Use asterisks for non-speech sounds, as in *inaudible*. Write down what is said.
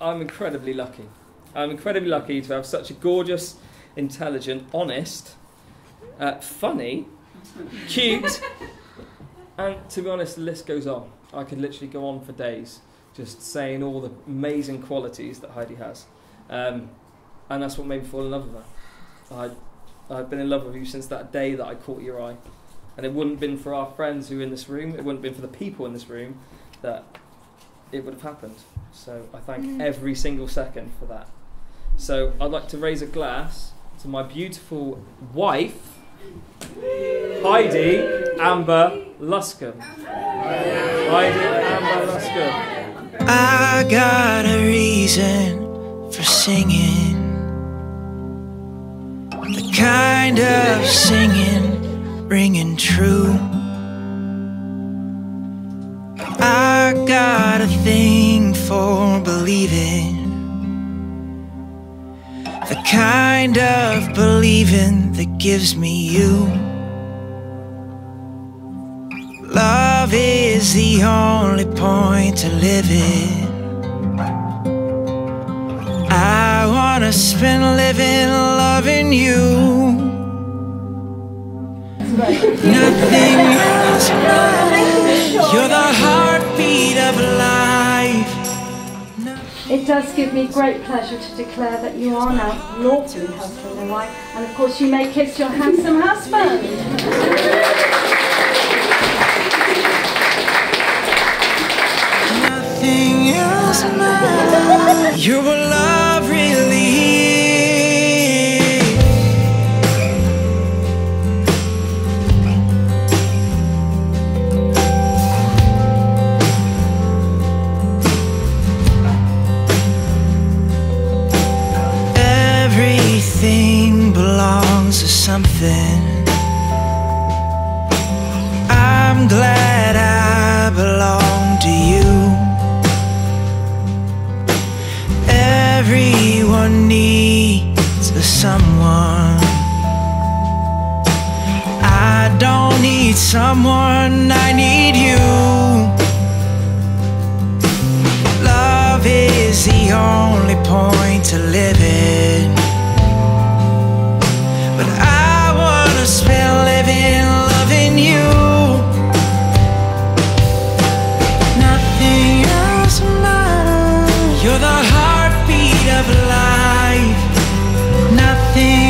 I'm incredibly lucky. I'm incredibly lucky to have such a gorgeous, intelligent, honest, uh, funny, cute, *laughs* and to be honest, the list goes on. I could literally go on for days just saying all the amazing qualities that Heidi has. Um, and that's what made me fall in love with her. I, I've been in love with you since that day that I caught your eye. And it wouldn't have been for our friends who are in this room, it wouldn't have been for the people in this room that it would have happened. So I thank Mm. every single second for that. So I'd like to raise a glass to my beautiful wife, Heidi Amber Luscombe. Heidi Amber Luscombe. I got a reason for singing. The kind of singing ringing true. Got a thing for believing. The kind of believing that gives me you. Love is the only point to living. I wanna spend living loving you. Nothing else matters. You're the It does give me great pleasure to declare that you are now lawfully husband and wife, and of course you may kiss your handsome husband. Nothing else matters. Something. I'm glad I belong to you. Everyone needs a someone. I don't need someone, I need you. You're the heartbeat of life. Nothing